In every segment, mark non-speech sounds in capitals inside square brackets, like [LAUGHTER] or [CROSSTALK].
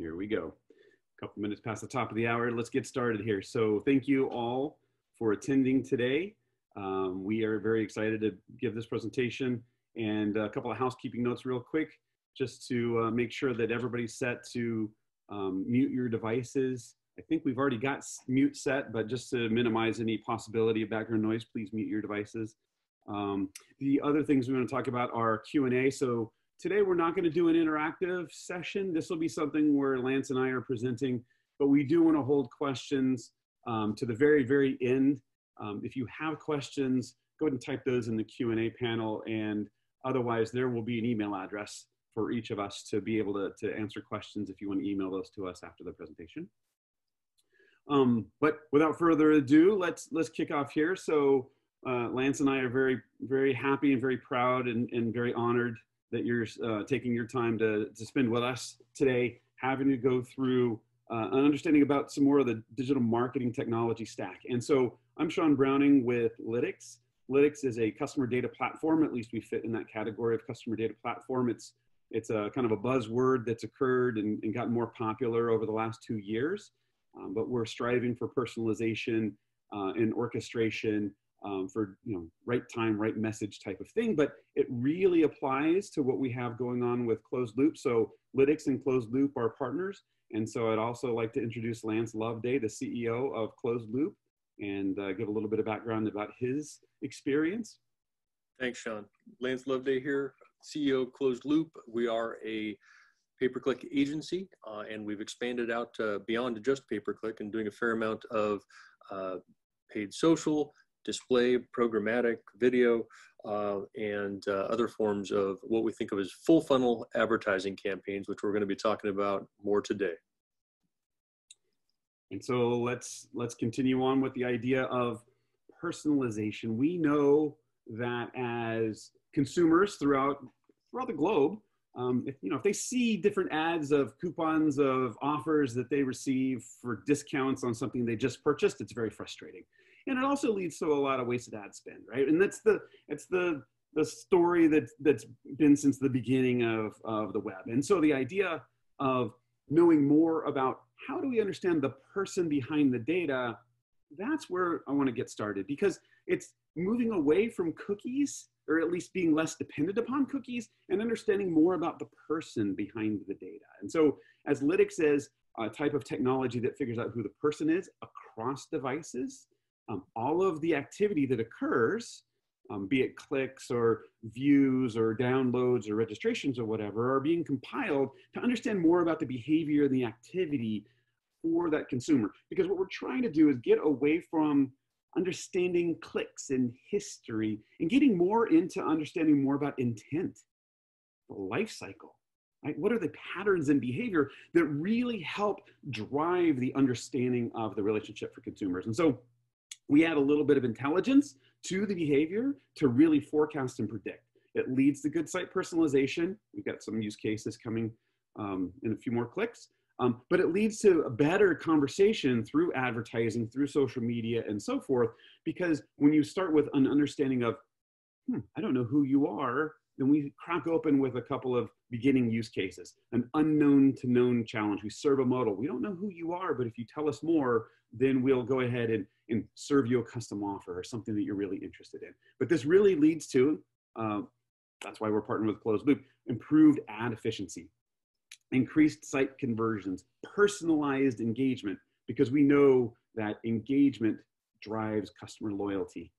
Here we go. A couple minutes past the top of the hour. Let's get started here. So thank you all for attending today. Um, we are very excited to give this presentation and a couple of housekeeping notes real quick, just to uh, make sure that everybody's set to um, mute your devices. I think we've already got mute set, but just to minimize any possibility of background noise, please mute your devices. Um, the other things we want to talk about are Q&A. So today we're not going to do an interactive session. This will be something where Lance and I are presenting, but we do want to hold questions um, to the very, very end. Um, if you have questions, go ahead and type those in the Q&A panel and otherwise there will be an email address for each of us to be able to, to answer questions if you want to email those to us after the presentation. Um, but without further ado, let's, let's kick off here. So uh, Lance and I are very, very happy and very proud and, and very honored that you're uh, taking your time to, to spend with us today, having to go through uh, an understanding about some more of the digital marketing technology stack. And so I'm Sean Browning with Lytics. Lytics is a customer data platform. At least we fit in that category of customer data platform. It's it's a kind of a buzzword that's occurred and, and gotten more popular over the last two years. Um, but we're striving for personalization uh, and orchestration um, for you know right time right message type of thing but it really applies to what we have going on with closed loop. So lytics and closed loop are partners. And so i'd also like to introduce lance loveday the ceo of closed loop and uh, give a little bit of background about his experience. Thanks sean. Lance loveday here ceo of closed loop. We are a pay-per-click agency uh, and we've expanded out uh, beyond just pay-per-click and doing a fair amount of uh, paid social display, programmatic, video, uh, and uh, other forms of what we think of as full funnel advertising campaigns, which we're going to be talking about more today. And so let's let's continue on with the idea of personalization. We know that as consumers throughout throughout the globe, um, if, you know, if they see different ads of coupons of offers that they receive for discounts on something they just purchased, it's very frustrating and it also leads to a lot of wasted ad spend, right? And that's the it's the the story that that's been since the beginning of of the web. And so the idea of knowing more about how do we understand the person behind the data, that's where I want to get started because it's moving away from cookies or at least being less dependent upon cookies and understanding more about the person behind the data. And so as Lytics is a type of technology that figures out who the person is across devices, um, all of the activity that occurs, um, be it clicks or views or downloads or registrations or whatever, are being compiled to understand more about the behavior and the activity for that consumer. Because what we're trying to do is get away from understanding clicks and history and getting more into understanding more about intent, the life cycle. Right? What are the patterns and behavior that really help drive the understanding of the relationship for consumers? And so we add a little bit of intelligence to the behavior to really forecast and predict. It leads to good site personalization. We've got some use cases coming um, in a few more clicks. Um, but it leads to a better conversation through advertising, through social media, and so forth. Because when you start with an understanding of, hmm, I don't know who you are, then we crack open with a couple of beginning use cases. An unknown to known challenge. We serve a model. We don't know who you are, but if you tell us more, then we'll go ahead and, and serve you a custom offer or something that you're really interested in. But this really leads to, uh, that's why we're partnering with Closed Loop, improved ad efficiency, increased site conversions, personalized engagement, because we know that engagement drives customer loyalty.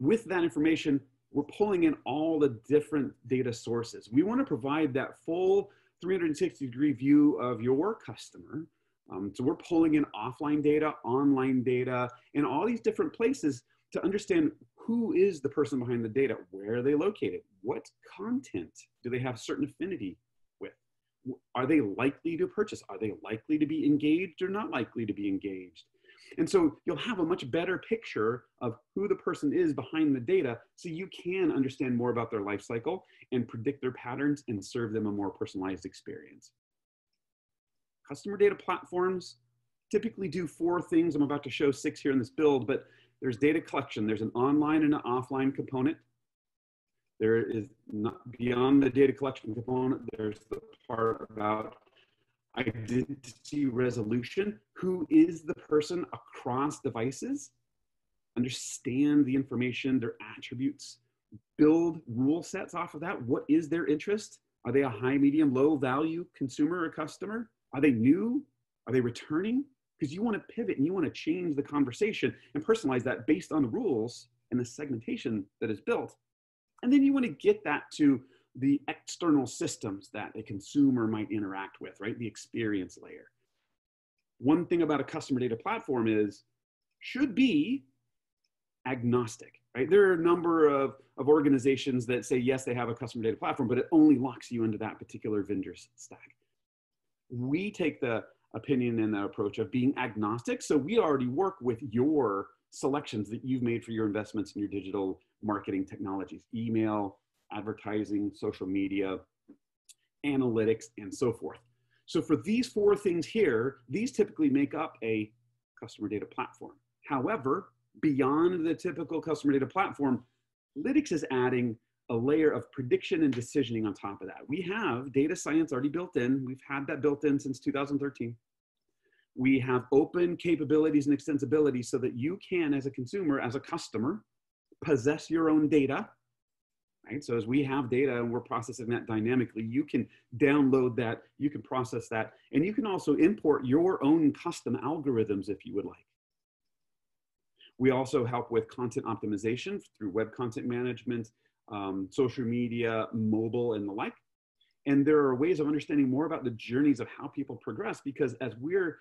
With that information, we're pulling in all the different data sources. We want to provide that full 360 degree view of your customer. Um, so we're pulling in offline data, online data, and all these different places to understand who is the person behind the data, where are they located, what content do they have certain affinity with, are they likely to purchase, are they likely to be engaged or not likely to be engaged, and so you'll have a much better picture of who the person is behind the data so you can understand more about their life cycle and predict their patterns and serve them a more personalized experience. Customer data platforms typically do four things. I'm about to show six here in this build, but there's data collection. There's an online and an offline component. There is not beyond the data collection component, there's the part about identity resolution. Who is the person across devices? Understand the information, their attributes, build rule sets off of that. What is their interest? Are they a high, medium, low value consumer or customer? Are they new? Are they returning? Because you want to pivot and you want to change the conversation and personalize that based on the rules and the segmentation that is built. And then you want to get that to the external systems that a consumer might interact with, right? The experience layer. One thing about a customer data platform is should be agnostic, right? There are a number of, of organizations that say, yes, they have a customer data platform, but it only locks you into that particular vendor's stack. We take the opinion and the approach of being agnostic. So we already work with your selections that you've made for your investments in your digital marketing technologies, email, advertising, social media, analytics, and so forth. So for these four things here, these typically make up a customer data platform. However, beyond the typical customer data platform, Lytics is adding a layer of prediction and decisioning on top of that. We have data science already built in. We've had that built in since 2013. We have open capabilities and extensibility so that you can, as a consumer, as a customer, possess your own data. Right? So as we have data and we're processing that dynamically, you can download that, you can process that, and you can also import your own custom algorithms if you would like. We also help with content optimization through web content management, um, social media, mobile, and the like. And there are ways of understanding more about the journeys of how people progress because as we're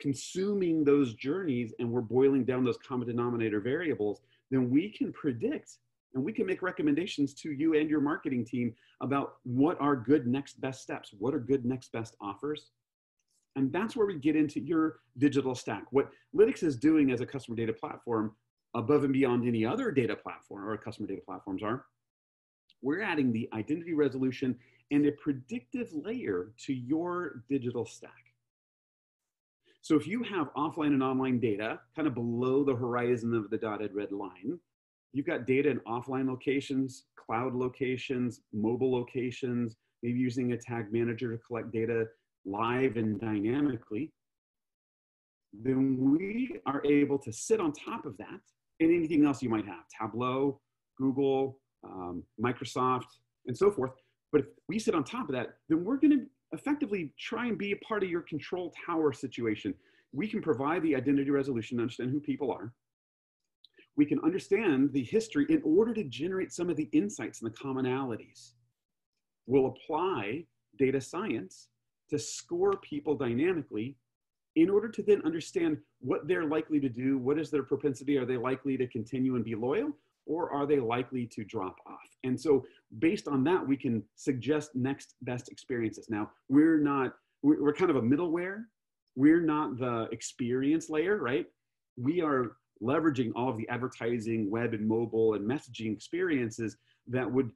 consuming those journeys and we're boiling down those common denominator variables, then we can predict and we can make recommendations to you and your marketing team about what are good next best steps, what are good next best offers. And that's where we get into your digital stack. What Lytics is doing as a customer data platform, above and beyond any other data platform or customer data platforms are, we're adding the identity resolution and a predictive layer to your digital stack. So if you have offline and online data kind of below the horizon of the dotted red line, you've got data in offline locations, cloud locations, mobile locations, maybe using a tag manager to collect data live and dynamically, then we are able to sit on top of that and anything else you might have, Tableau, Google, um, Microsoft, and so forth. But if we sit on top of that, then we're going to effectively try and be a part of your control tower situation. We can provide the identity resolution, understand who people are. We can understand the history in order to generate some of the insights and the commonalities. We'll apply data science to score people dynamically in order to then understand what they're likely to do, what is their propensity, are they likely to continue and be loyal, or are they likely to drop off? And so based on that, we can suggest next best experiences. Now, we're not, we're kind of a middleware. We're not the experience layer, right? We are leveraging all of the advertising, web and mobile and messaging experiences that would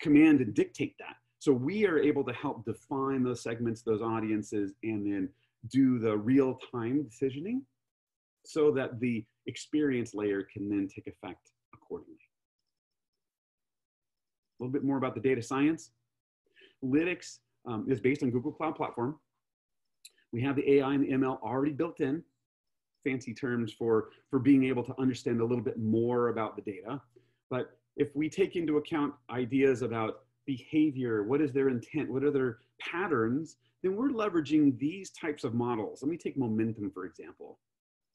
command and dictate that. So we are able to help define those segments, those audiences, and then do the real time decisioning so that the experience layer can then take effect accordingly. A little bit more about the data science. Lytics um, is based on Google Cloud Platform. We have the AI and the ML already built in, fancy terms for, for being able to understand a little bit more about the data. But if we take into account ideas about behavior, what is their intent, what are their patterns, then we're leveraging these types of models. Let me take momentum, for example.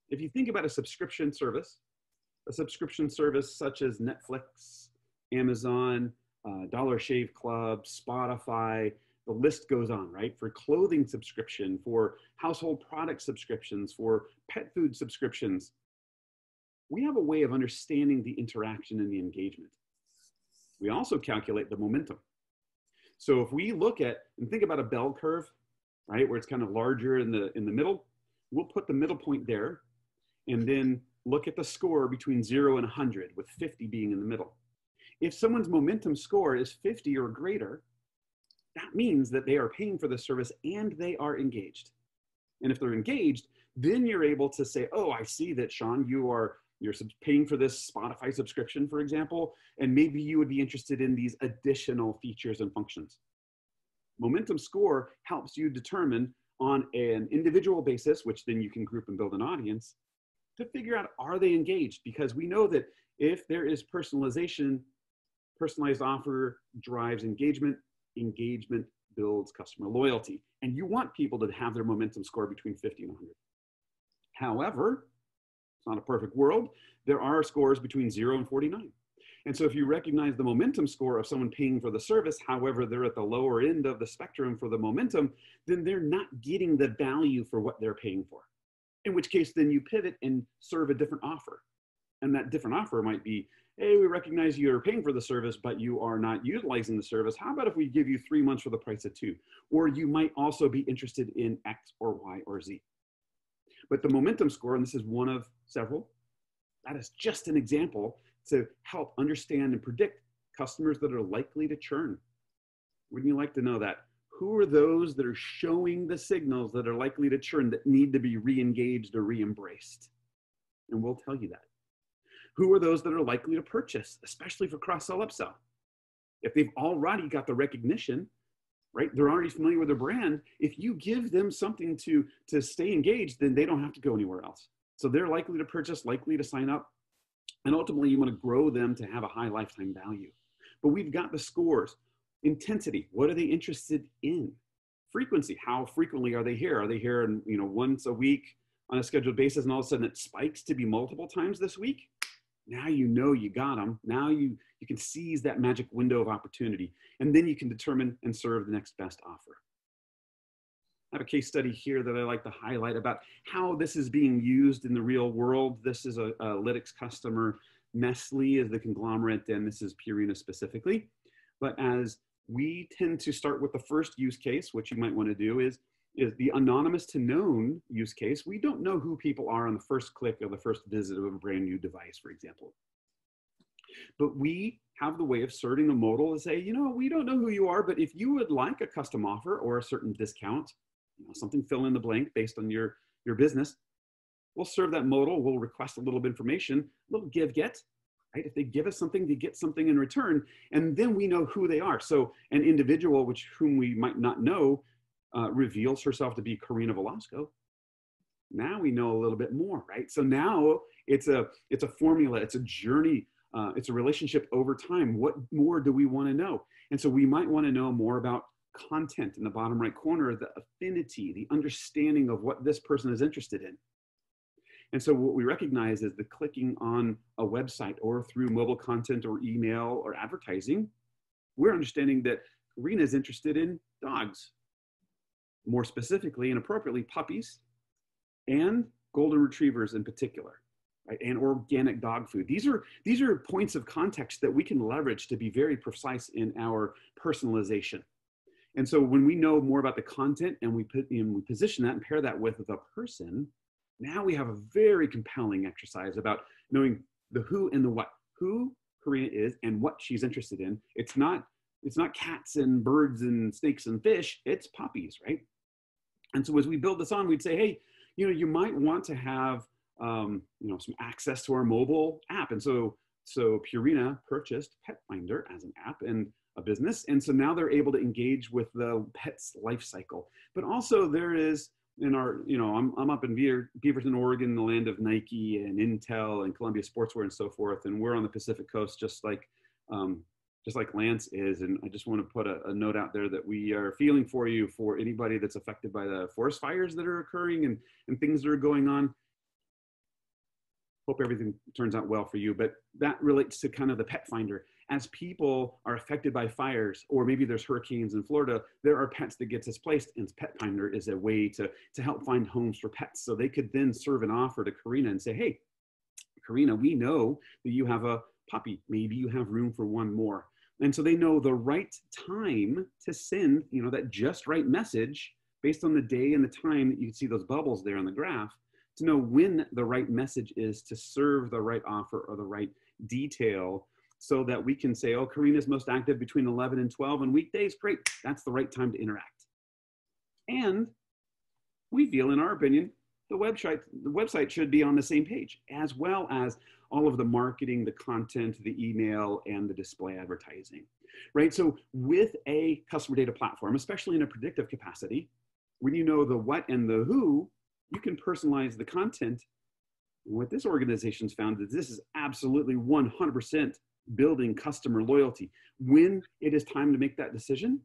If you think about a subscription service, a subscription service such as Netflix, Amazon, uh, Dollar Shave Club, Spotify, the list goes on, right? For clothing subscription, for household product subscriptions, for pet food subscriptions. We have a way of understanding the interaction and the engagement. We also calculate the momentum. So if we look at and think about a bell curve, right, where it's kind of larger in the in the middle, we'll put the middle point there and then look at the score between zero and 100, with 50 being in the middle. If someone's momentum score is 50 or greater, that means that they are paying for the service and they are engaged. And if they're engaged, then you're able to say, oh, I see that, Sean, you are you're paying for this Spotify subscription, for example, and maybe you would be interested in these additional features and functions. Momentum score helps you determine on an individual basis, which then you can group and build an audience, to figure out are they engaged? Because we know that if there is personalization, personalized offer drives engagement, engagement builds customer loyalty. And you want people to have their momentum score between 50 and 100. However, it's not a perfect world. There are scores between 0 and 49. And so if you recognize the momentum score of someone paying for the service, however, they're at the lower end of the spectrum for the momentum, then they're not getting the value for what they're paying for. In which case, then you pivot and serve a different offer. And that different offer might be, hey, we recognize you're paying for the service, but you are not utilizing the service. How about if we give you three months for the price of two? Or you might also be interested in X or Y or Z. But the momentum score, and this is one of several, that is just an example to help understand and predict customers that are likely to churn. Wouldn't you like to know that? Who are those that are showing the signals that are likely to churn that need to be re-engaged or re-embraced? And we'll tell you that. Who are those that are likely to purchase, especially for cross-sell upsell? If they've already got the recognition, right? They're already familiar with the brand. If you give them something to, to stay engaged, then they don't have to go anywhere else. So they're likely to purchase, likely to sign up, and ultimately, you want to grow them to have a high lifetime value. But we've got the scores. Intensity, what are they interested in? Frequency, how frequently are they here? Are they here in, you know, once a week on a scheduled basis and all of a sudden it spikes to be multiple times this week? Now you know you got them. Now you, you can seize that magic window of opportunity. And then you can determine and serve the next best offer. I have a case study here that I like to highlight about how this is being used in the real world. This is a, a Lytics customer. Nestle is the conglomerate, and this is Purina specifically. But as we tend to start with the first use case, which you might want to do is, is the anonymous to known use case. We don't know who people are on the first click or the first visit of a brand new device, for example. But we have the way of serving a modal to say, you know, we don't know who you are, but if you would like a custom offer or a certain discount, you know, something fill in the blank based on your, your business. We'll serve that modal. We'll request a little bit of information, a little give get, right? If they give us something, they get something in return, and then we know who they are. So an individual, which whom we might not know, uh, reveals herself to be Karina Velasco. Now we know a little bit more, right? So now it's a it's a formula, it's a journey, uh, it's a relationship over time. What more do we want to know? And so we might want to know more about content in the bottom right corner, the affinity, the understanding of what this person is interested in. And so what we recognize is the clicking on a website or through mobile content or email or advertising, we're understanding that Rena is interested in dogs, more specifically and appropriately puppies and golden retrievers in particular. Right, and organic dog food. These are these are points of context that we can leverage to be very precise in our personalization. And so when we know more about the content and we put and we position that and pair that with the person, now we have a very compelling exercise about knowing the who and the what. Who Karina is and what she's interested in. It's not it's not cats and birds and snakes and fish. It's puppies, right? And so as we build this on, we'd say, hey, you know, you might want to have um, you know some access to our mobile app. And so so Purina purchased Petfinder as an app, and a business. And so now they're able to engage with the pet's life cycle. But also there is in our, you know, I'm, I'm up in Beaver, Beaverton, Oregon, the land of Nike and Intel and Columbia Sportswear and so forth. And we're on the Pacific coast, just like, um, just like Lance is. And I just want to put a, a, note out there that we are feeling for you for anybody that's affected by the forest fires that are occurring and, and things that are going on. Hope everything turns out well for you. But that relates to kind of the pet finder as people are affected by fires, or maybe there's hurricanes in Florida, there are pets that get displaced, and Pet Finder is a way to, to help find homes for pets. So they could then serve an offer to Karina and say, hey, Karina, we know that you have a puppy. Maybe you have room for one more. And so they know the right time to send, you know, that just right message based on the day and the time that you can see those bubbles there on the graph to know when the right message is to serve the right offer or the right detail so that we can say, oh, Karina's most active between 11 and 12 on weekdays. Great, that's the right time to interact. And we feel, in our opinion, the website the website should be on the same page as well as all of the marketing the content the email and the display advertising right so with a customer data platform especially in a predictive capacity when you know the what and the who you can personalize the content what this organization's found is this is absolutely 100% building customer loyalty when it is time to make that decision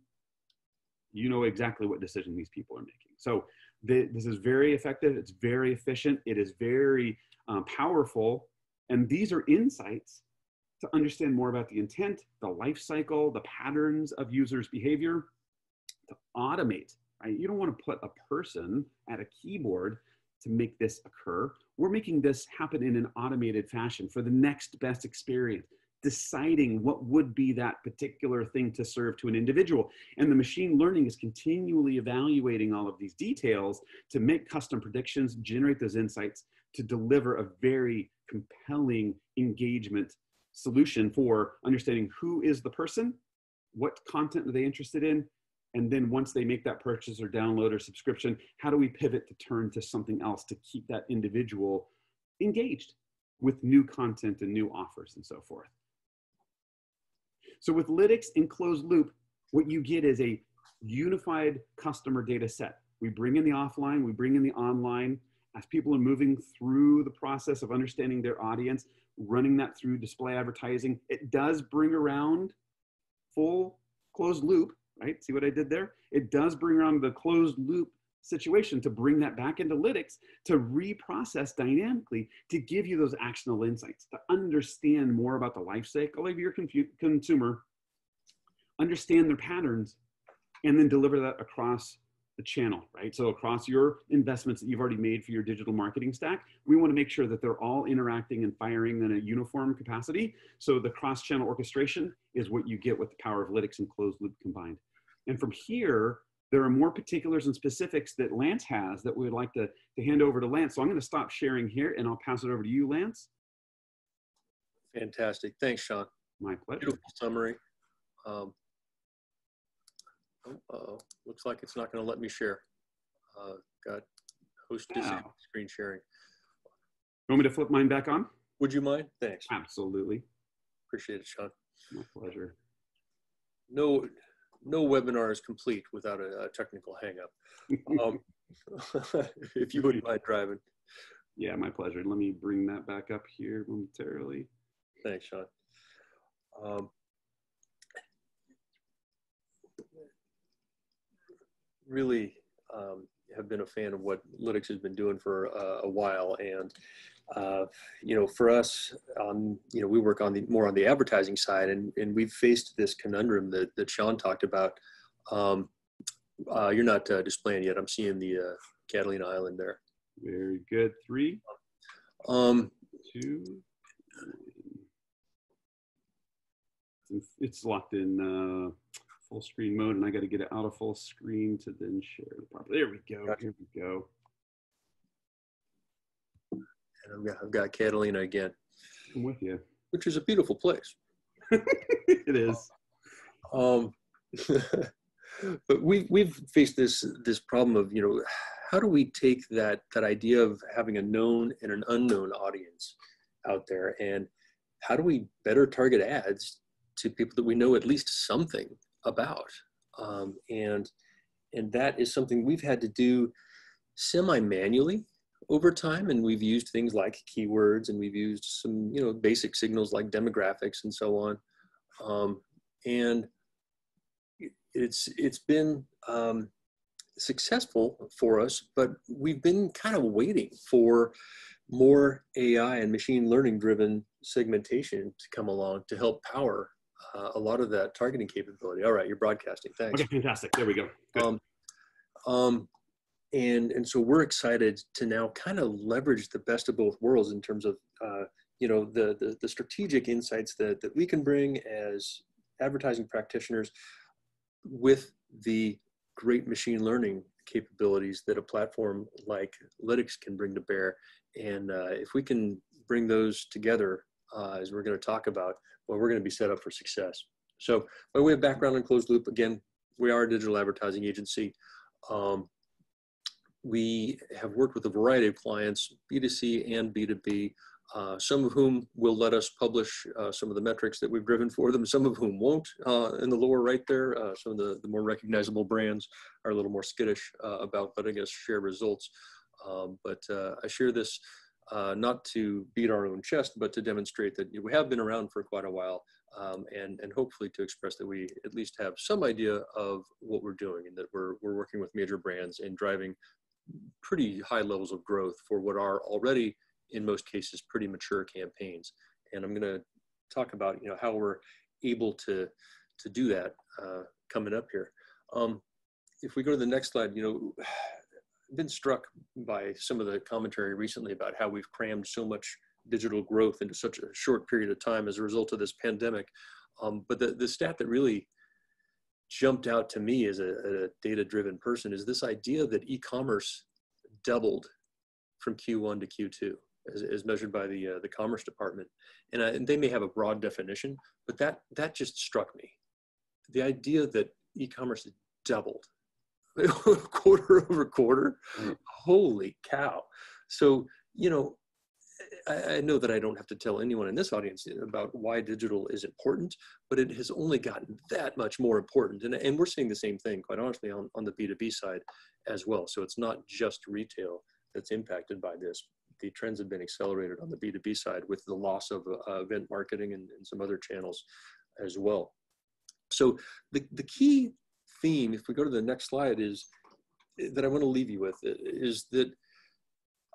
you know exactly what decision these people are making so this is very effective. It's very efficient. It is very um, powerful. And these are insights to understand more about the intent, the life cycle, the patterns of users' behavior, to automate. Right? You don't want to put a person at a keyboard to make this occur. We're making this happen in an automated fashion for the next best experience deciding what would be that particular thing to serve to an individual. And the machine learning is continually evaluating all of these details to make custom predictions, generate those insights to deliver a very compelling engagement solution for understanding who is the person, what content are they interested in, and then once they make that purchase or download or subscription, how do we pivot to turn to something else to keep that individual engaged with new content and new offers and so forth. So with Lytics and closed loop, what you get is a unified customer data set. We bring in the offline, we bring in the online. As people are moving through the process of understanding their audience, running that through display advertising, it does bring around full closed loop, right? See what I did there? It does bring around the closed loop situation to bring that back into Lytics to reprocess dynamically to give you those actionable insights, to understand more about the life cycle of your consumer, understand their patterns, and then deliver that across the channel, right? So across your investments that you've already made for your digital marketing stack, we want to make sure that they're all interacting and firing in a uniform capacity. So the cross-channel orchestration is what you get with the power of Lytics and closed loop combined. And from here, there are more particulars and specifics that Lance has that we would like to, to hand over to Lance. So I'm going to stop sharing here and I'll pass it over to you, Lance. Fantastic. Thanks, Sean. My pleasure. Beautiful summary. Um, oh, looks like it's not going to let me share. Uh, got host wow. screen sharing. You want me to flip mine back on? Would you mind? Thanks. Absolutely. Appreciate it, Sean. My pleasure. No, no webinar is complete without a, a technical hangup. Um, [LAUGHS] if you wouldn't mind driving. Yeah, my pleasure. Let me bring that back up here momentarily. Thanks, Sean. Um, really um, have been a fan of what Lytics has been doing for uh, a while, and uh, you know, for us, um, you know, we work on the more on the advertising side, and and we've faced this conundrum that that Sean talked about. Um, uh, you're not uh, displaying yet. I'm seeing the uh, Catalina Island there. Very good. Three. Um, two. It's locked in uh, full screen mode, and I got to get it out of full screen to then share the property. There we go. Gotcha. Here we go. and I've got, I've got Catalina again. I'm with you. Which is a beautiful place. [LAUGHS] it is. Um, [LAUGHS] but we've we've faced this this problem of you know how do we take that that idea of having a known and an unknown audience out there and how do we better target ads to people that we know at least something about. Um, and and that is something we've had to do semi manually over time and we've used things like keywords and we've used some you know basic signals like demographics and so on. Um, and it's it's been um, successful for us but we've been kind of waiting for more ai and machine learning driven segmentation to come along to help power uh, a lot of that targeting capability. All right you're broadcasting. Thanks. Okay fantastic. There we go. Um, um, and and so we're excited to now kind of leverage the best of both worlds in terms of uh, you know the, the, the strategic insights that that we can bring as advertising practitioners with the great machine learning capabilities that a platform like Lytics can bring to bear. And uh, if we can bring those together uh, as we're going to talk about well we're going to be set up for success so by way of background on closed loop again we are a digital advertising agency um, we have worked with a variety of clients, B2C and B2B, uh, some of whom will let us publish uh, some of the metrics that we've driven for them, some of whom won't. Uh, in the lower right there, uh, some of the, the more recognizable brands are a little more skittish uh, about letting us share results. Um, but uh, I share this not to beat our own chest, but to demonstrate that we have been around for quite a while um, and, and hopefully to express that we at least have some idea of what we're doing and that we're, we're working with major brands and driving pretty high levels of growth for what are already in most cases pretty mature campaigns. And i'm going to talk about you know how we're able to to do that uh, coming up here. Um, if we go to the next slide you know been struck by some of the commentary recently about how we've crammed so much digital growth into such a short period of time as a result of this pandemic um, but the, the stat that really jumped out to me as a, a data driven person is this idea that e-commerce doubled from q1 to q2 as, as measured by the uh, the Commerce Department, and, uh, and they may have a broad definition, but that that just struck me. The idea that e-commerce doubled [LAUGHS] quarter over quarter, right. holy cow! So you know, I, I, know that I don't have to tell anyone in this audience about why digital is important, but it has only gotten that much more important. And, and we're seeing the same thing, quite honestly, on, on the B2B side as well. So it's not just retail that's impacted by this the trends have been accelerated on the B2B side with the loss of uh, event marketing and, and, some other channels as well. So the, the key theme, if we go to the next slide, is that I want to leave you with is that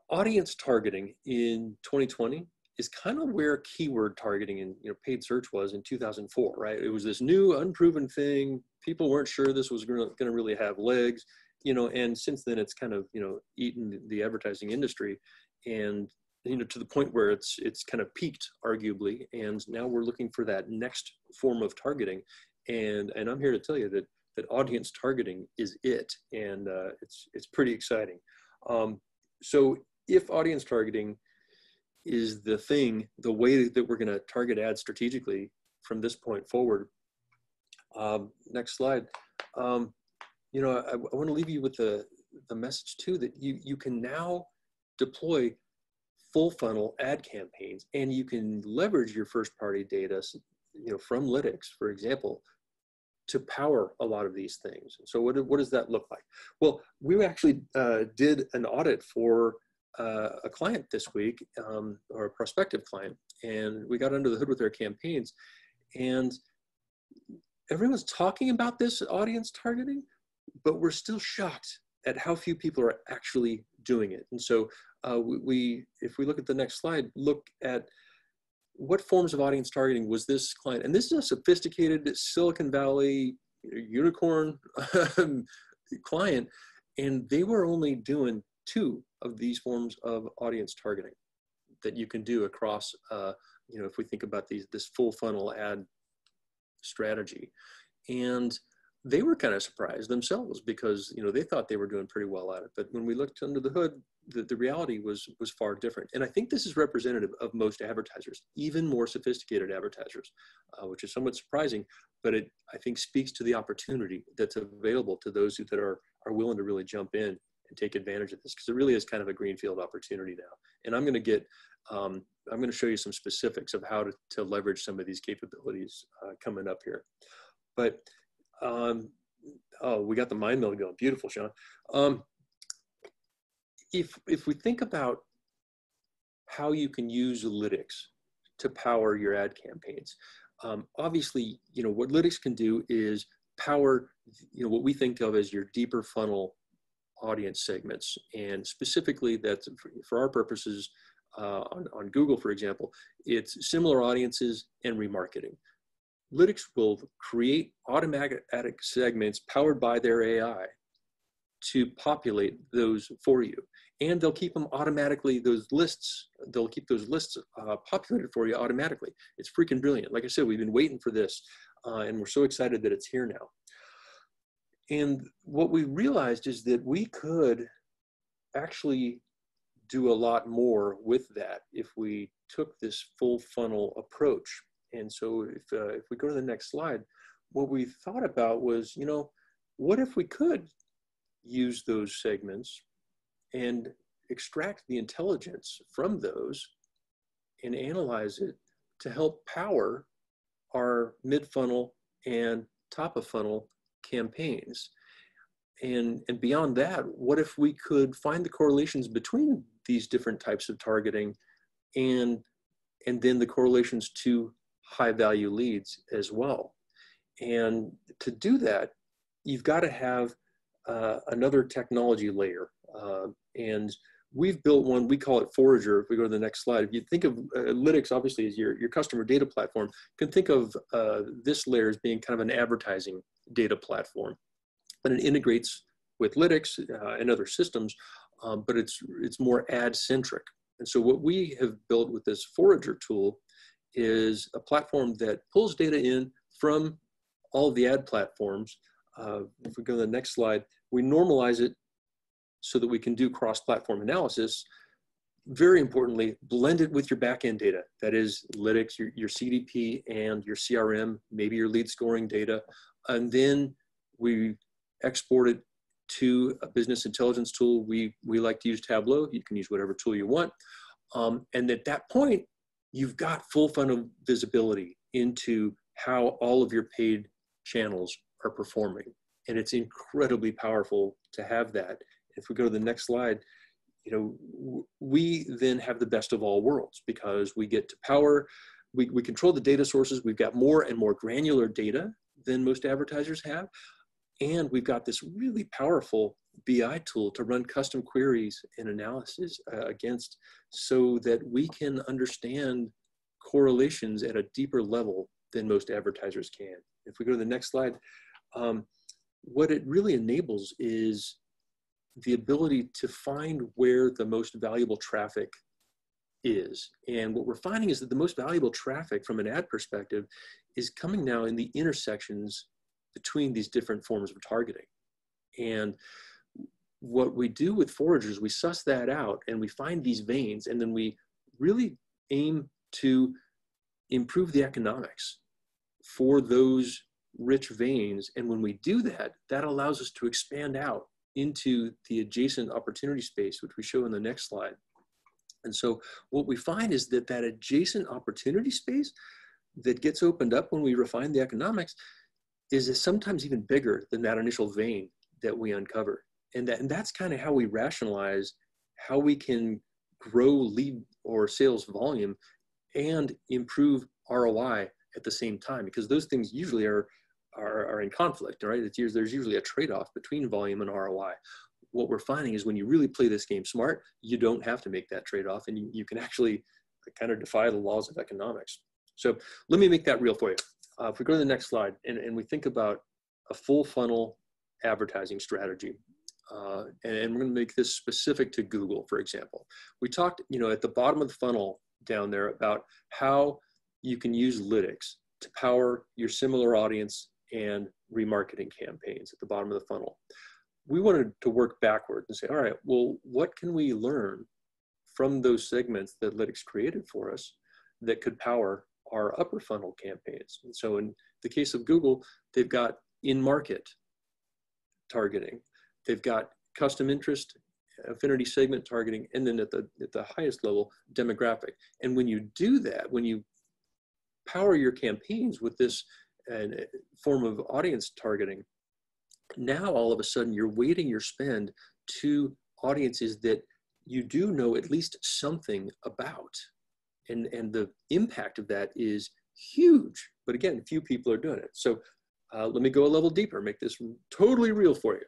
audience targeting in 2020 is kind of where keyword targeting and you know paid search was in 2004 right? It was this new unproven thing. People weren't sure this was going to really have legs you know and since then it's kind of you know eaten the advertising industry. And you know to the point where it's it's kind of peaked arguably and now we're looking for that next form of targeting. And and i'm here to tell you that that audience targeting is it. And uh, it's it's pretty exciting. Um, so if audience targeting is the thing the way that we're going to target ads strategically from this point forward um, next slide. Um, you know i, I want to leave you with the the message too that you you can now deploy full funnel ad campaigns and you can leverage your first party data you know from lytics for example to power a lot of these things. So what, what does that look like? Well we actually uh, did an audit for uh, a client this week um, or a prospective client and we got under the hood with their campaigns. And everyone's talking about this audience targeting but we're still shocked at how few people are actually doing it. And so uh, we, we, if we look at the next slide, look at what forms of audience targeting was this client? And this is a sophisticated Silicon Valley unicorn client, and they were only doing two of these forms of audience targeting that you can do across, uh, you know, if we think about these, this full funnel ad strategy. And they were kind of surprised themselves because you know they thought they were doing pretty well at it but when we looked under the hood the, the reality was was far different and i think this is representative of most advertisers even more sophisticated advertisers uh, which is somewhat surprising but it i think speaks to the opportunity that's available to those who that are are willing to really jump in and take advantage of this because it really is kind of a greenfield opportunity now and i'm going to get um, i'm going to show you some specifics of how to, to leverage some of these capabilities uh, coming up here but um, oh, we got the mind mill going. Beautiful, Sean. Um, if if we think about how you can use Lytics to power your ad campaigns, um, obviously, you know what Lytics can do is power, you know, what we think of as your deeper funnel audience segments, and specifically that's for our purposes. Uh, on, on Google, for example, it's similar audiences and remarketing. Lytics will create automatic segments powered by their AI to populate those for you. And they'll keep them automatically, those lists, they'll keep those lists uh, populated for you automatically. It's freaking brilliant. Like I said, we've been waiting for this uh, and we're so excited that it's here now. And what we realized is that we could actually do a lot more with that if we took this full funnel approach. And so if, uh, if we go to the next slide, what we thought about was, you know, what if we could use those segments and extract the intelligence from those and analyze it to help power our mid funnel and top of funnel campaigns. And, and beyond that, what if we could find the correlations between these different types of targeting and, and then the correlations to high value leads as well? And to do that, you've got to have uh, another technology layer. Uh, and we've built one, we call it Forager. If we go to the next slide, if you think of uh, obviously, as your, your customer data platform, can think of uh, this layer as being kind of an advertising data platform. But it integrates with Lytics uh, and other systems, um, but it's, it's more ad centric. And so, what we have built with this Forager tool is a platform that pulls data in from all of the ad platforms. Uh, if we go to the next slide, we normalize it so that we can do cross-platform analysis. Very importantly, blend it with your backend data. That is Lytics, your, your CDP and your CRM, maybe your lead scoring data. And then we export it to a business intelligence tool. We, we like to use Tableau. You can use whatever tool you want. Um, and at that point, you've got full funnel visibility into how all of your paid channels are performing. And it's incredibly powerful to have that if we go to the next slide, you know, we then have the best of all worlds because we get to power, we, we control the data sources, we've got more and more granular data than most advertisers have. And we've got this really powerful BI tool to run custom queries and analysis uh, against so that we can understand correlations at a deeper level than most advertisers can. If we go to the next slide, um, what it really enables is the ability to find where the most valuable traffic is. And what we're finding is that the most valuable traffic from an ad perspective is coming now in the intersections between these different forms of targeting. And what we do with foragers, we suss that out and we find these veins and then we really aim to improve the economics for those rich veins. And when we do that, that allows us to expand out into the adjacent opportunity space, which we show in the next slide. And so what we find is that that adjacent opportunity space that gets opened up when we refine the economics is sometimes even bigger than that initial vein that we uncover. And, that, and that's kind of how we rationalize how we can grow lead or sales volume and improve ROI at the same time, because those things usually are are, are in conflict, right? It's, there's usually a trade-off between volume and ROI. What we're finding is when you really play this game smart, you don't have to make that trade-off and you, you can actually kind of defy the laws of economics. So let me make that real for you. Uh, if we go to the next slide and, and we think about a full funnel advertising strategy, uh, and, and, we're going to make this specific to Google, for example. We talked, you know, at the bottom of the funnel down there about how you can use Lytics to power your similar audience and remarketing campaigns at the bottom of the funnel. We wanted to work backwards and say, all right, well, what can we learn from those segments that Lytics created for us that could power our upper funnel campaigns? And so in the case of Google, they've got in-market targeting. They've got custom interest, affinity segment targeting, and then at the, at the highest level, demographic. And when you do that, when you power your campaigns with this and uh, form of audience targeting, now all of a sudden you're weighting your spend to audiences that you do know at least something about. And, and the impact of that is huge. But again, few people are doing it. So uh, let me go a level deeper, make this totally real for you.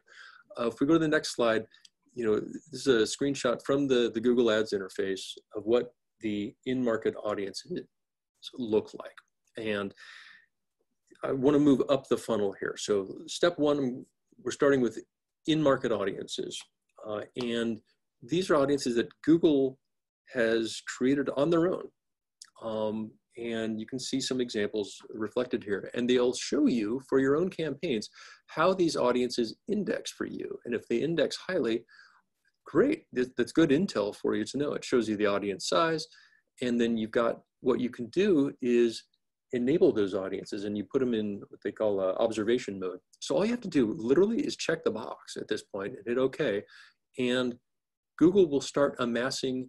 Uh, if we go to the next slide, you know, this is a screenshot from the, the Google Ads interface of what the in-market audiences look like. And I want to move up the funnel here. So step one, we're starting with in-market audiences. Uh, and these are audiences that Google has created on their own. Um, and you can see some examples reflected here. And they'll show you for your own campaigns how these audiences index for you. And if they index highly, great, that's good intel for you to know. It shows you the audience size. And then you've got what you can do is enable those audiences and you put them in what they call uh, observation mode. So all you have to do literally is check the box at this point and hit OK and Google will start amassing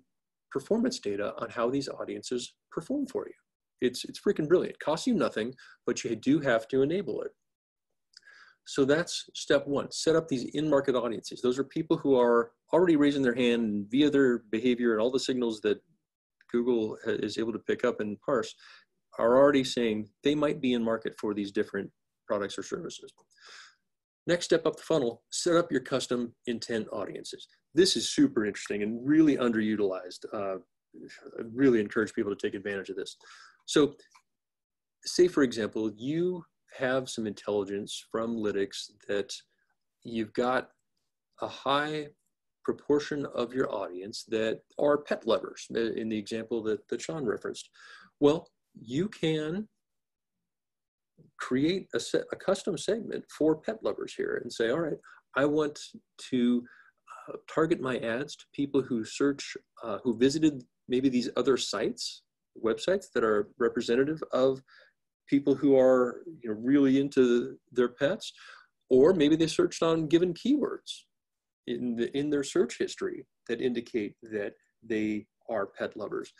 performance data on how these audiences perform for you. It's, it's freaking brilliant. It costs you nothing, but you do have to enable it. So that's step one, set up these in-market audiences. Those are people who are already raising their hand via their behavior and all the signals that Google is able to pick up and parse are already saying they might be in market for these different products or services. Next step up the funnel, set up your custom intent audiences. This is super interesting and really underutilized. Uh, I really encourage people to take advantage of this. So say, for example, you have some intelligence from Lytics that you've got a high proportion of your audience that are pet lovers uh, in the example that, that Sean referenced. Well, you can create a, a custom segment for pet lovers here and say, all right, I want to uh, target my ads to people who search, uh, who visited maybe these other sites, websites that are representative of people who are you know, really into their pets, or maybe they searched on given keywords in, the, in their search history that indicate that they are pet lovers.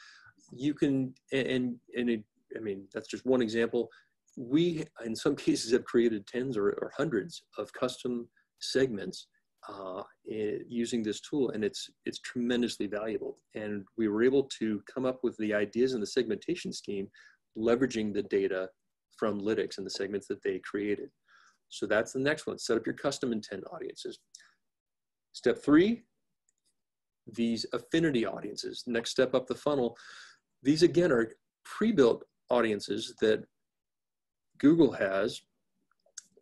You can, and, and it, I mean, that's just one example. We, in some cases, have created tens or, or hundreds of custom segments uh, using this tool, and it's it's tremendously valuable. And we were able to come up with the ideas in the segmentation scheme, leveraging the data from Lytics and the segments that they created. So that's the next one. Set up your custom intent audiences. Step three, these affinity audiences. Next step up the funnel. These again are pre-built audiences that Google has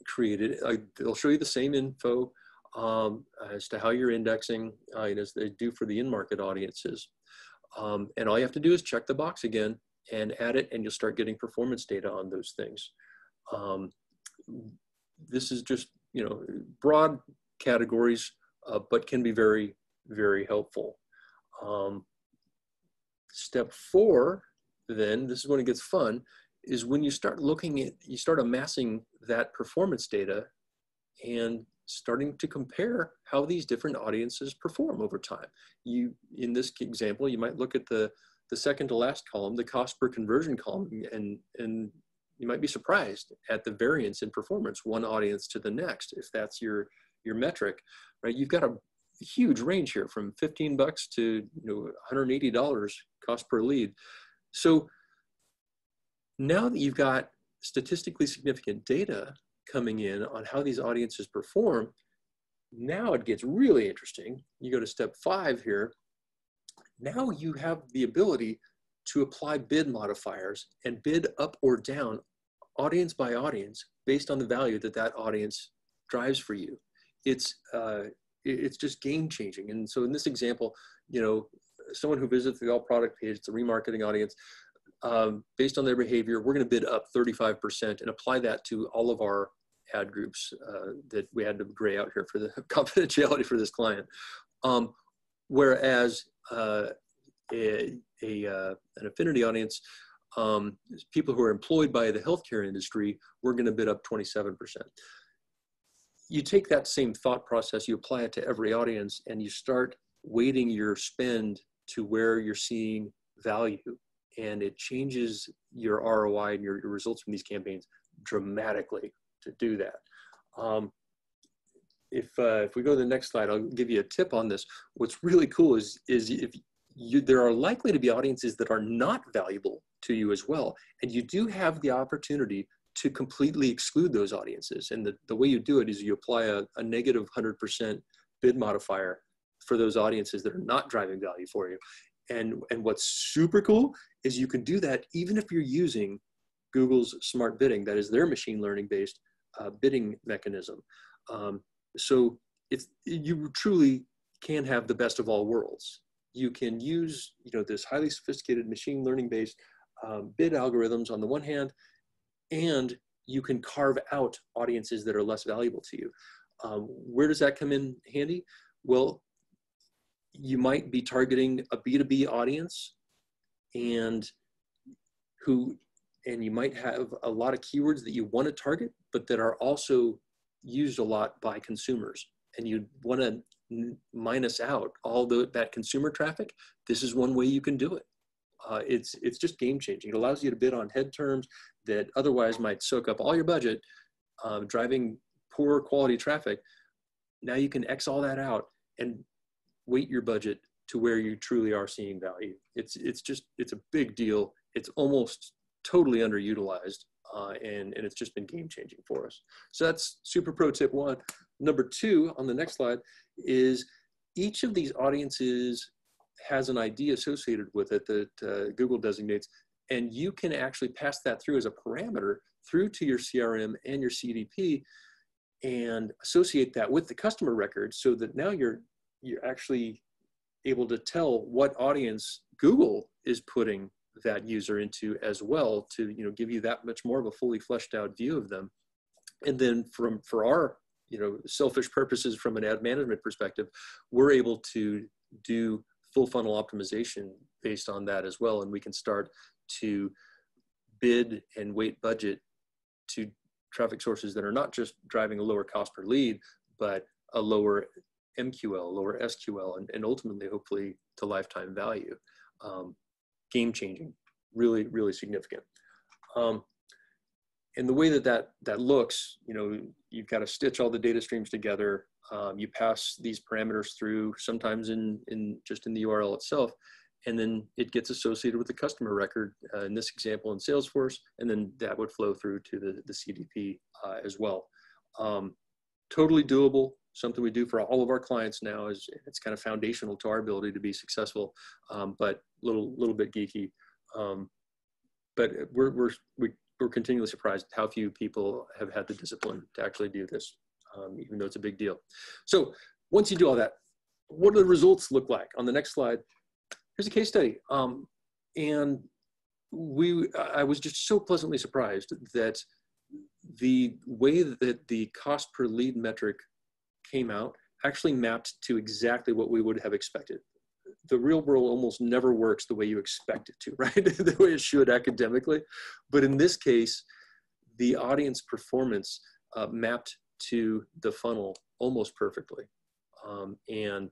created. They'll show you the same info um, as to how you're indexing uh, as they do for the in-market audiences. Um, and all you have to do is check the box again and add it and you'll start getting performance data on those things. Um, this is just, you know, broad categories, uh, but can be very, very helpful. Um, step four, then, this is when it gets fun, is when you start looking at, you start amassing that performance data and starting to compare how these different audiences perform over time. You, in this example, you might look at the, the second to last column, the cost per conversion column, and, and you might be surprised at the variance in performance, one audience to the next, if that's your, your metric, right? You've got a huge range here from 15 bucks to you know, $180 cost per lead. So now that you've got statistically significant data coming in on how these audiences perform, now it gets really interesting. You go to step five here, now you have the ability to apply bid modifiers and bid up or down audience by audience based on the value that that audience drives for you. It's, uh, it's just game changing. And so in this example, you know, someone who visits the all product page, it's a remarketing audience, um, based on their behavior, we're going to bid up 35% and apply that to all of our ad groups uh, that we had to gray out here for the [LAUGHS] confidentiality for this client. Um, whereas uh, a, a uh, an affinity audience, um, people who are employed by the healthcare industry, we're going to bid up 27%. You take that same thought process, you apply it to every audience, and you start weighting your spend to where you're seeing value. And it changes your ROI and your, your results from these campaigns dramatically to do that. Um, if uh, if we go to the next slide, I'll give you a tip on this. What's really cool is is if you, there are likely to be audiences that are not valuable to you as well, and you do have the opportunity to completely exclude those audiences. And the, the way you do it is you apply a, a negative 100% bid modifier for those audiences that are not driving value for you. And, and what's super cool is you can do that even if you're using Google's smart bidding, that is their machine learning based uh, bidding mechanism. Um, so it's, you truly can have the best of all worlds. You can use you know, this highly sophisticated machine learning based um, bid algorithms on the one hand, and you can carve out audiences that are less valuable to you. Um, where does that come in handy? Well, you might be targeting a B2B audience and who and you might have a lot of keywords that you want to target, but that are also used a lot by consumers. And you want to minus out all the, that consumer traffic, this is one way you can do it. Uh, it's, it's just game changing. It allows you to bid on head terms that otherwise might soak up all your budget, um, driving poor quality traffic. Now you can X all that out and weight your budget to where you truly are seeing value. It's, it's just, it's a big deal. It's almost totally underutilized uh, and, and it's just been game changing for us. So that's super pro tip one. Number two on the next slide is each of these audiences has an ID associated with it that uh, Google designates, and you can actually pass that through as a parameter through to your CRM and your CDP and associate that with the customer record so that now you're you're actually able to tell what audience Google is putting that user into as well to you know give you that much more of a fully fleshed out view of them. And then from for our you know selfish purposes from an ad management perspective we're able to do full funnel optimization based on that as well. And we can start to bid and weight budget to traffic sources that are not just driving a lower cost per lead but a lower mql lower sql and, and ultimately hopefully to lifetime value. Um, game changing, really, really significant. Um, and the way that, that that looks, you know, you've got to stitch all the data streams together. Um, you pass these parameters through sometimes in, in just in the URL itself, and then it gets associated with the customer record, uh, in this example in Salesforce, and then that would flow through to the, the CDP uh, as well. Um, totally doable, something we do for all of our clients now is it's kind of foundational to our ability to be successful, um, but little little bit geeky. Um, but we're we're we, we're continually surprised how few people have had the discipline to actually do this, um, even though it's a big deal. So once you do all that, what do the results look like? On the next slide, here's a case study, um, and we I was just so pleasantly surprised that the way that the cost per lead metric came out actually mapped to exactly what we would have expected. The real world almost never works the way you expect it to, [LAUGHS] right? the way it should academically. But in this case, the audience performance uh, mapped to the funnel almost perfectly. Um, and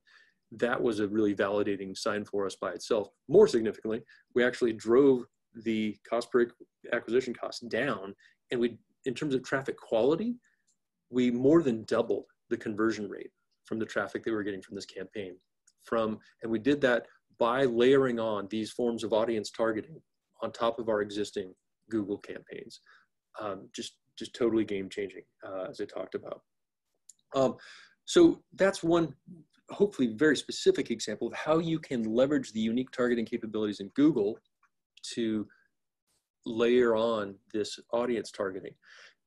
that was a really validating sign for us by itself. More significantly, we actually drove the cost per acquisition cost down. And we, in terms of traffic quality, we more than doubled the conversion rate from the traffic that we were getting from this campaign. From and we did that by layering on these forms of audience targeting on top of our existing Google campaigns. Um, just just totally game changing, uh, as I talked about. Um, so that's one hopefully very specific example of how you can leverage the unique targeting capabilities in Google to layer on this audience targeting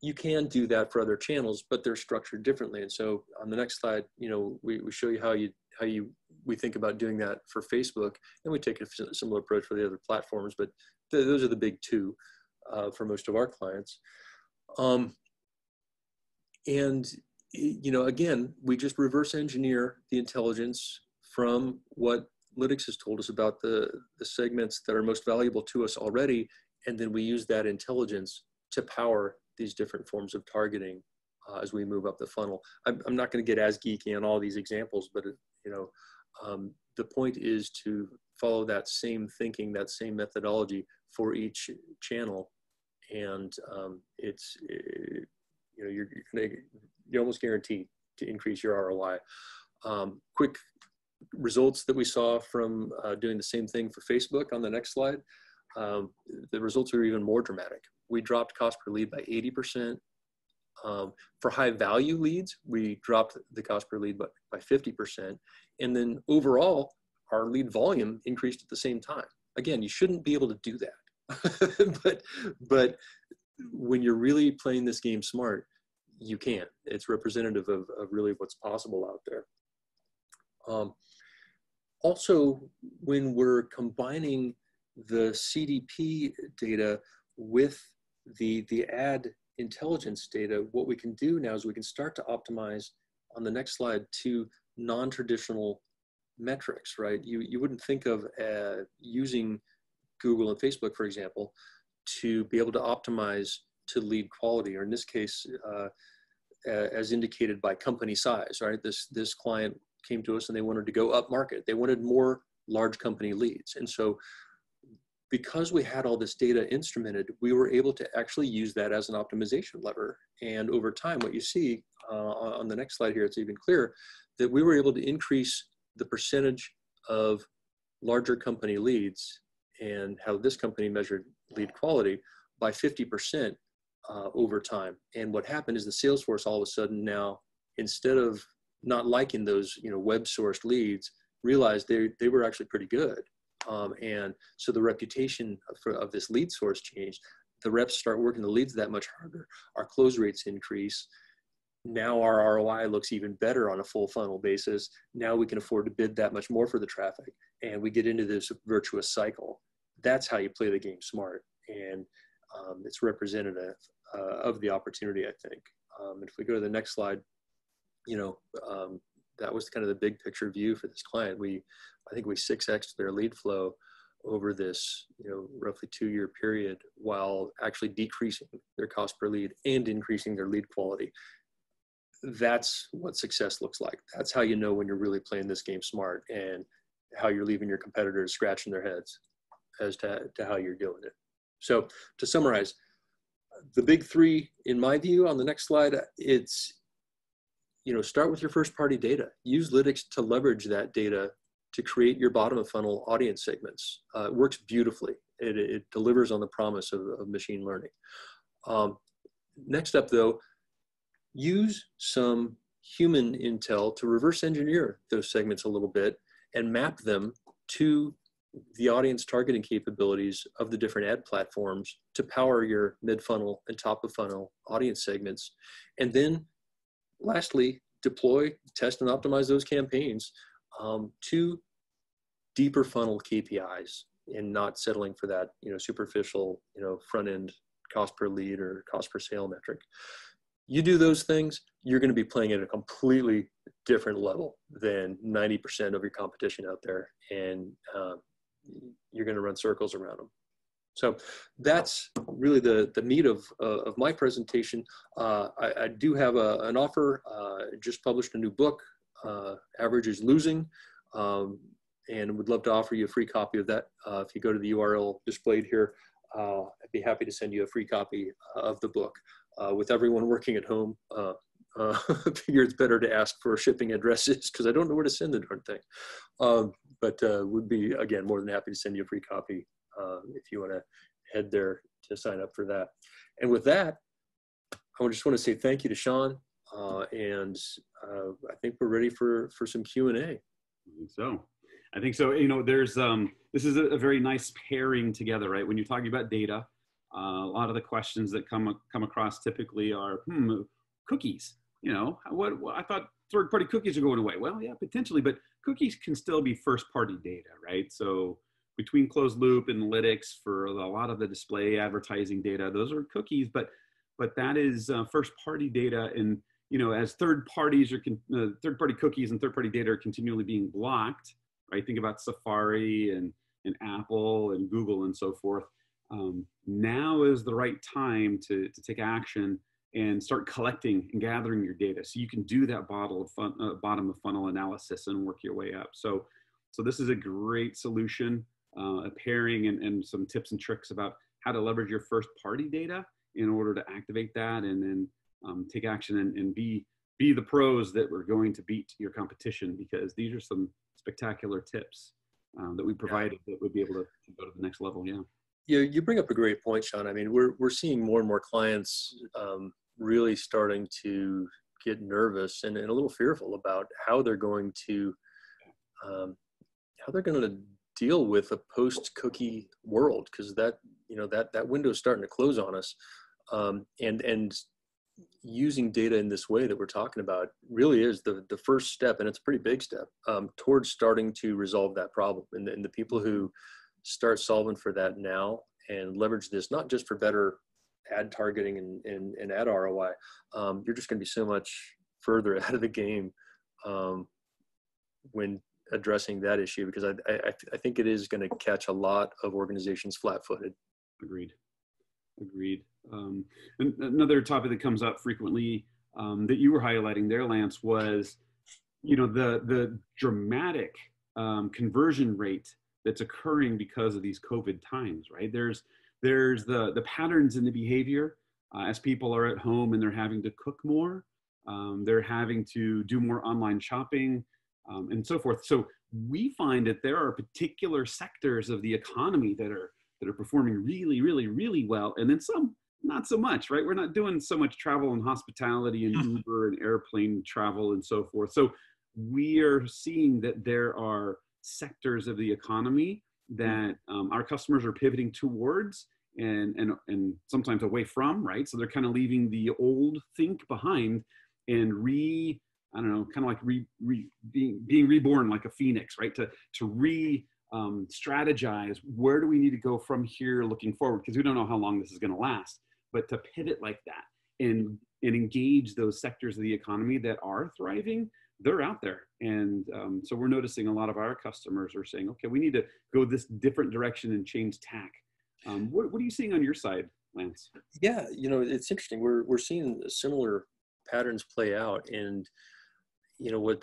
you can do that for other channels, but they're structured differently. And so on the next slide, you know, we, we show you how you how you we think about doing that for Facebook, and we take a similar approach for the other platforms. But th those are the big two uh, for most of our clients. Um, and you know, again, we just reverse engineer the intelligence from what Lytics has told us about the the segments that are most valuable to us already, and then we use that intelligence to power these different forms of targeting uh, as we move up the funnel. I'm, I'm not going to get as geeky on all these examples, but you know, um, the point is to follow that same thinking, that same methodology for each channel, and um, it's it, you know you're you're, gonna, you're almost guaranteed to increase your ROI. Um, quick results that we saw from uh, doing the same thing for Facebook on the next slide. Um, the results are even more dramatic we dropped cost per lead by 80%. Um, for high value leads, we dropped the cost per lead by, by 50%. And then overall, our lead volume increased at the same time. Again, you shouldn't be able to do that. [LAUGHS] but, but when you're really playing this game smart, you can. It's representative of, of really what's possible out there. Um, also, when we're combining the CDP data with the, the ad intelligence data, what we can do now is we can start to optimize on the next slide to non-traditional metrics, right? You, you wouldn't think of uh, using Google and Facebook, for example, to be able to optimize to lead quality, or in this case, uh, as indicated by company size, right? This, this client came to us and they wanted to go up market. They wanted more large company leads. And so because we had all this data instrumented, we were able to actually use that as an optimization lever. And over time, what you see uh, on the next slide here, it's even clearer that we were able to increase the percentage of larger company leads and how this company measured lead quality by 50% uh, over time. And what happened is the Salesforce all of a sudden now, instead of not liking those you know web sourced leads, realized they, they were actually pretty good. Um, and so the reputation of, of this lead source changed. The reps start working the leads that much harder. Our close rates increase. Now our ROI looks even better on a full funnel basis. Now we can afford to bid that much more for the traffic, and we get into this virtuous cycle. That's how you play the game smart, and um, it's representative uh, of the opportunity, I think. Um, if we go to the next slide, you know, um, that was kind of the big picture view for this client. We, I think we 6x their lead flow over this, you know, roughly two year period while actually decreasing their cost per lead and increasing their lead quality. That's what success looks like. That's how you know when you're really playing this game smart and how you're leaving your competitors scratching their heads as to, to how you're doing it. So to summarize, the big three, in my view, on the next slide, it's you know start with your first party data. Use Lytics to leverage that data to create your bottom of funnel audience segments. Uh, it works beautifully. It, it, delivers on the promise of, of machine learning. Um, next up, though, use some human intel to reverse engineer those segments a little bit and map them to the audience targeting capabilities of the different ad platforms to power your mid funnel and top of funnel audience segments. And then lastly, deploy, test, and optimize those campaigns um, to deeper funnel KPIs and not settling for that, you know, superficial, you know, front end cost per lead or cost per sale metric. You do those things, you're going to be playing at a completely different level than 90% of your competition out there. And um, you're going to run circles around them. So that's really the, the meat of, uh, of my presentation. Uh, I, I, do have a, an offer, uh, just published a new book, uh, Average is Losing, um, and would love to offer you a free copy of that. Uh, if you go to the URL displayed here, uh, I'd be happy to send you a free copy of the book. with everyone working at home, uh, [LAUGHS] I figure it's better to ask for shipping addresses because I don't know where to send the darn thing. Um, but uh, would be again more than happy to send you a free copy uh, if you want to head there to sign up for that. And with that, I just want to say thank you to Sean, uh, and uh, I think we're ready for for some Q and A. So, I think so. You know, there's um, this is a, a very nice pairing together, right? When you're talking about data, uh, a lot of the questions that come come across typically are, hmm, cookies. You know, what, what I thought third party cookies are going away. Well, yeah, potentially, but cookies can still be first party data, right? So between closed loop and Lytics for a lot of the display advertising data, those are cookies, but but that is uh, first party data. And you know, as third parties are uh, third party cookies and third party data are continually being blocked, right? Think about Safari and and Apple and Google and so forth. Um, now is the right time to to take action and start collecting and gathering your data. So you can do that bottle of fun, uh, bottom of funnel analysis and work your way up. So, so this is a great solution, uh, a pairing and, and some tips and tricks about how to leverage your first party data in order to activate that and then um, take action and, and be, be the pros that we're going to beat your competition because these are some spectacular tips um, that we provided yeah. that would be able to, to go to the next level. Yeah. Yeah, you bring up a great point, Sean. I mean, we're we're seeing more and more clients um, really starting to get nervous and, and, a little fearful about how they're going to um, how they're going to deal with a post cookie world because that you know that that window is starting to close on us. Um, and and using data in this way that we're talking about really is the the first step and it's a pretty big step um, towards starting to resolve that problem. And, and the people who start solving for that now and leverage this not just for better ad targeting and, and, and ad ROI, um, you're just going to be so much further [LAUGHS] ahead of the game um, when addressing that issue because I, I, I think it is going to catch a lot of organizations flat footed. Agreed. Agreed. Um, another topic that comes up frequently um, that you were highlighting there, Lance, was you know the the dramatic um, conversion rate that's occurring because of these COVID times, right? There's there's the the patterns in the behavior uh, as people are at home and they're having to cook more, um, they're having to do more online shopping, um, and so forth. So we find that there are particular sectors of the economy that are that are performing really, really, really well, and then some not so much, right? We're not doing so much travel and hospitality and hmm. Uber and airplane travel and so forth. So we are seeing that there are sectors of the economy that um, our customers are pivoting towards and, and, and sometimes away from, right? So they're kind of leaving the old think behind and re, I don't know, kind of like re, re, being, being reborn like a phoenix, right? To, to re um, strategize where do we need to go from here looking forward? Because we don't know how long this is going to last but to pivot like that and and engage those sectors of the economy that are thriving they're out there. And um, so we're noticing a lot of our customers are saying okay we need to go this different direction and change tack. Um, what, what are you seeing on your side lance? Yeah you know it's interesting. We're, we're seeing similar patterns play out and you know what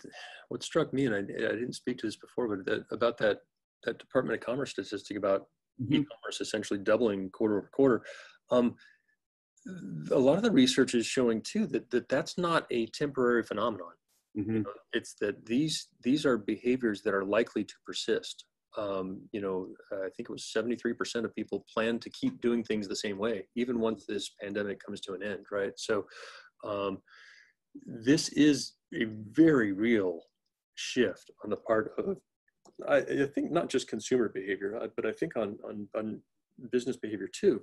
what struck me and i, I didn't speak to this before but that, about that that department of commerce statistic about mm-hmm. e-commerce essentially doubling quarter over quarter um, a lot of the research is showing too that, that that's not a temporary phenomenon. Mm-hmm. You know, it's that these these are behaviors that are likely to persist. Um, you know, uh, I think it was 73% of people plan to keep doing things the same way, even once this pandemic comes to an end, right? So, um, this is a very real shift on the part of, I, I think, not just consumer behavior, uh, but I think on, on, on business behavior too.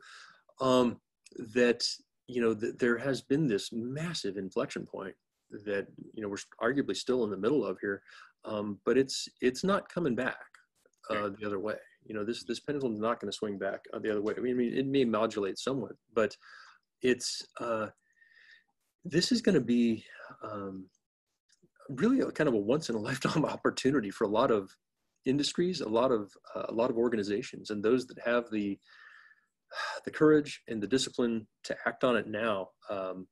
Um, that you know th- there has been this massive inflection point that you know we're arguably still in the middle of here um, but it's it's not coming back uh, the other way you know this this pendulum is not going to swing back uh, the other way i mean it may modulate somewhat but it's uh, this is going to be um, really a, kind of a once in a [LAUGHS] lifetime opportunity for a lot of industries a lot of uh, a lot of organizations and those that have the the courage and the discipline to act on it now um,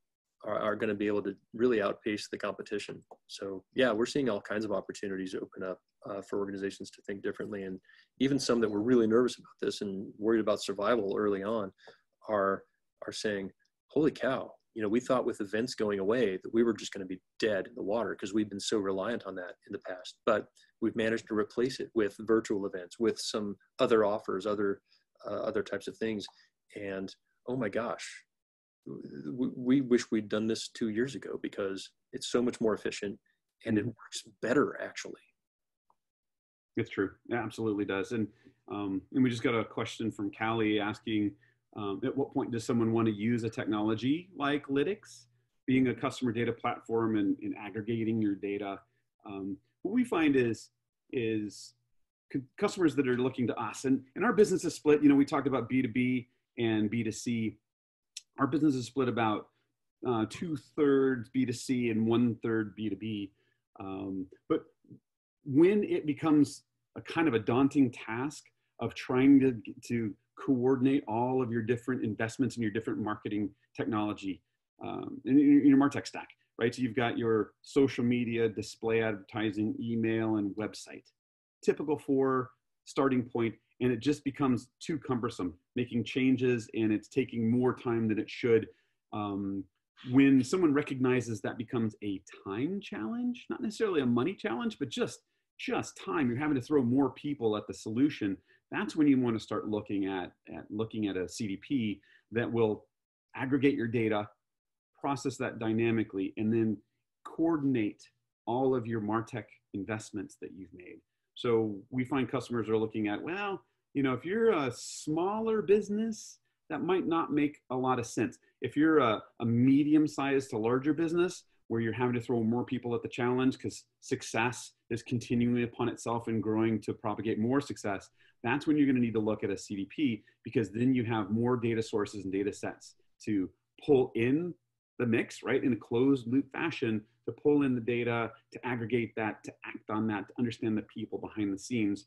are, are going to be able to really outpace the competition. So yeah, we're seeing all kinds of opportunities open up uh, for organizations to think differently, and even some that were really nervous about this and worried about survival early on are are saying, "Holy cow!" You know, we thought with events going away that we were just going to be dead in the water because we've been so reliant on that in the past. But we've managed to replace it with virtual events, with some other offers, other uh, other types of things. And oh my gosh, we, we wish we'd done this two years ago because it's so much more efficient and it works better actually. It's true. It absolutely does. And um, and we just got a question from Callie asking, um, at what point does someone want to use a technology like Lytics, being a customer data platform and, and aggregating your data? Um, what we find is is customers that are looking to us and, and our business is split you know we talked about b2b and b2c our business is split about uh, two thirds b2c and one third b2b um, but when it becomes a kind of a daunting task of trying to, to coordinate all of your different investments in your different marketing technology um, in, in your martech stack right? So you've got your social media display advertising email and website. Typical for starting point and it just becomes too cumbersome making changes and it's taking more time than it should um, when someone recognizes that becomes a time challenge not necessarily a money challenge but just just time you're having to throw more people at the solution that's when you want to start looking at, at looking at a cdp that will aggregate your data process that dynamically and then coordinate all of your martech investments that you've made so we find customers are looking at, well, you know, if you're a smaller business, that might not make a lot of sense. If you're a, a medium sized to larger business where you're having to throw more people at the challenge because success is continuing upon itself and growing to propagate more success, that's when you're going to need to look at a CDP because then you have more data sources and data sets to pull in the mix, right, in a closed loop fashion to pull in the data, to aggregate that, to act on that, to understand the people behind the scenes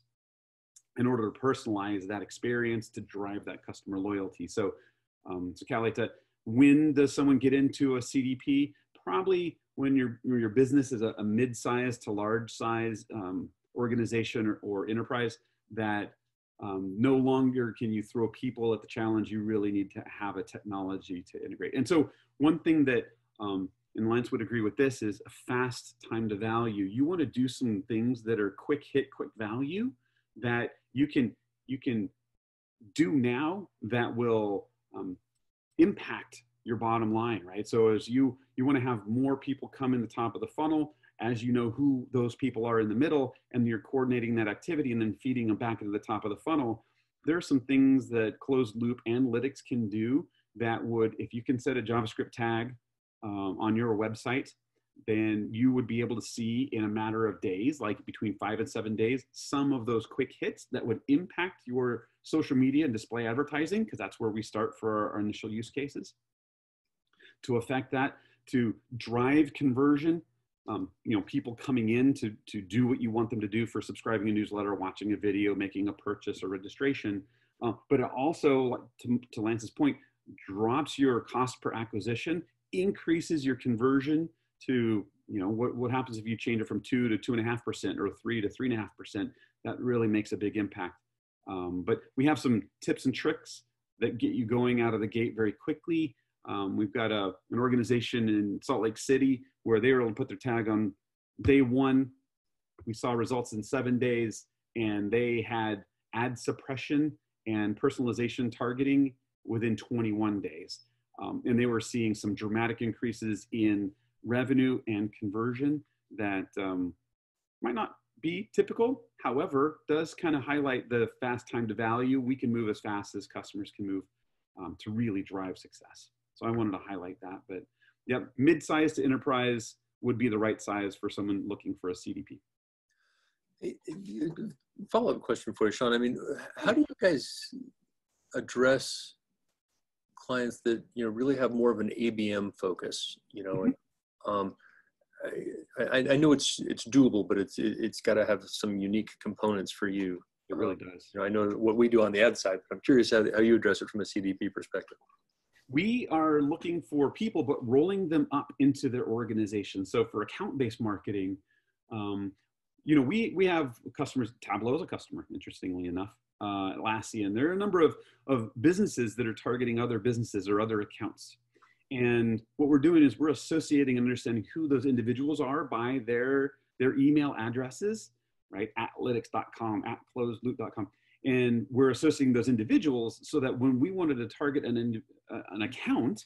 in order to personalize that experience to drive that customer loyalty. So, um, so Callie, to, when does someone get into a CDP? Probably when your your business is a, a mid-size to large size um, organization or, or, enterprise that um, no longer can you throw people at the challenge. You really need to have a technology to integrate. And so one thing that um, and Lance would agree with this is a fast time to value. You want to do some things that are quick hit, quick value that you can you can do now that will um, impact your bottom line, right? So as you you want to have more people come in the top of the funnel, as you know who those people are in the middle, and you're coordinating that activity and then feeding them back into the top of the funnel. There are some things that closed loop analytics can do that would, if you can set a JavaScript tag um, on your website, then you would be able to see in a matter of days, like between five and seven days, some of those quick hits that would impact your social media and display advertising, because that's where we start for our initial use cases. To affect that, to drive conversion, um, you know, people coming in to, to do what you want them to do for subscribing a newsletter, watching a video, making a purchase or registration. Uh, but it also, to, to Lance's point, drops your cost per acquisition, increases your conversion to, you know, what, what happens if you change it from two to two and a half percent or three to three and a half percent? That really makes a big impact. Um, but we have some tips and tricks that get you going out of the gate very quickly. Um, we've got a, an organization in Salt Lake City where they were able to put their tag on day one. We saw results in seven days, and they had ad suppression and personalization targeting within 21 days. Um, and they were seeing some dramatic increases in revenue and conversion that um, might not be typical, however, does kind of highlight the fast time to value. We can move as fast as customers can move um, to really drive success. So I wanted to highlight that. But yeah, mid-size to enterprise would be the right size for someone looking for a CDP. Follow-up question for you, Sean. I mean, how do you guys address clients that you know really have more of an ABM focus? You know, mm-hmm. um, I, I, know it's it's doable, but it's it, has got to have some unique components for you. It really does. You know, I know what we do on the ad side, but I'm curious how, how you address it from a CDP perspective we are looking for people, but rolling them up into their organization. So for account-based marketing, um, you know, we we have customers. Tableau is a customer, interestingly enough. Uh, Atlassian. There are a number of of businesses that are targeting other businesses or other accounts. And what we're doing is we're associating and understanding who those individuals are by their their email addresses, right? Atlytics.com, at closedloop.com and we're associating those individuals so that when we wanted to target an, uh, an account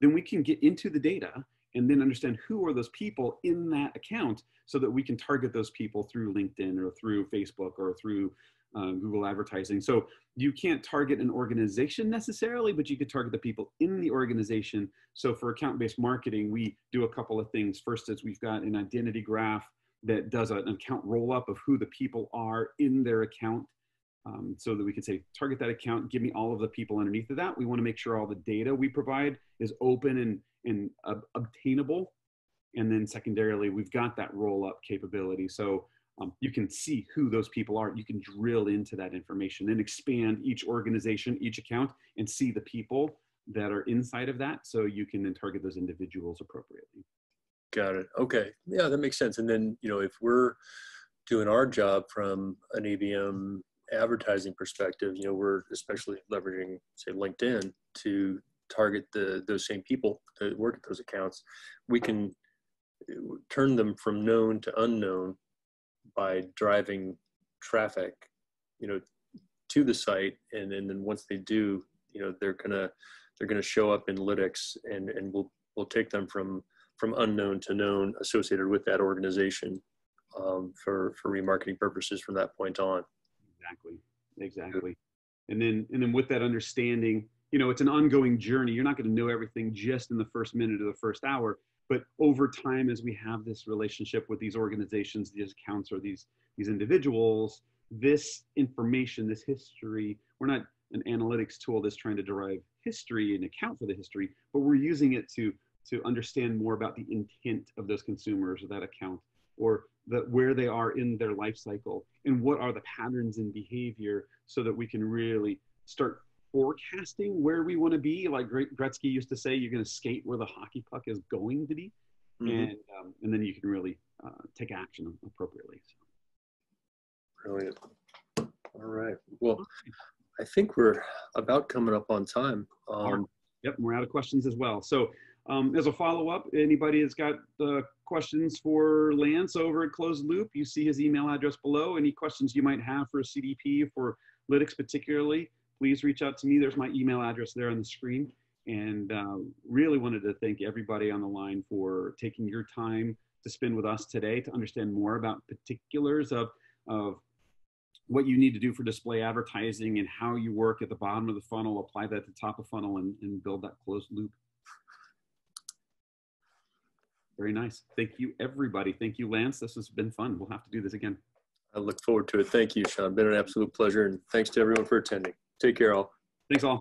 then we can get into the data and then understand who are those people in that account so that we can target those people through linkedin or through facebook or through uh, google advertising. So you can't target an organization necessarily but you could target the people in the organization. So for account-based marketing we do a couple of things. First is we've got an identity graph that does an account roll up of who the people are in their account um, so that we can say, target that account, give me all of the people underneath of that. We want to make sure all the data we provide is open and, and obtainable. And then secondarily, we've got that roll up capability. So um, you can see who those people are. You can drill into that information and expand each organization, each account, and see the people that are inside of that. So you can then target those individuals appropriately. Got it. Okay. Yeah, that makes sense. And then, you know, if we're doing our job from an ABM advertising perspective, you know, we're especially leveraging, say, LinkedIn to target the those same people that work at those accounts. We can uh, turn them from known to unknown by driving traffic, you know, to the site, and and then once they do, you know, they're gonna they're gonna show up in Lytics, and and we'll we'll take them from from unknown to known associated with that organization um, for for remarketing purposes from that point on. Exactly. Exactly. And then and then with that understanding, you know, it's an ongoing journey. You're not going to know everything just in the first minute or the first hour, but over time as we have this relationship with these organizations, these accounts or these these individuals, this information, this history, we're not an analytics tool that's trying to derive history and account for the history, but we're using it to to understand more about the intent of those consumers or that account or the, where they are in their life cycle and what are the patterns in behavior so that we can really start forecasting where we want to be. Like Gretzky used to say, you're going to skate where the hockey puck is going to be. Mhm. and um, and then you can really uh, take action appropriately. So, Brilliant. All right. Well, I think we're about coming up on time. Um, Yep, we're out of questions as well. So um, as a follow-up, anybody that's got uh, questions for Lance over at Closed Loop, you see his email address below. Any questions you might have for CDP, for Lytics particularly, please reach out to me. There's my email address there on the screen. And uh, really wanted to thank everybody on the line for taking your time to spend with us today to understand more about particulars of, of what you need to do for display advertising and how you work at the bottom of the funnel, apply that to top of funnel and, and build that closed loop. Very nice. Thank you, everybody. Thank you, Lance. This has been fun. We'll have to do this again. I look forward to it. Thank you, Sean. Been an absolute pleasure. And thanks to everyone for attending. Take care, all. Thanks all.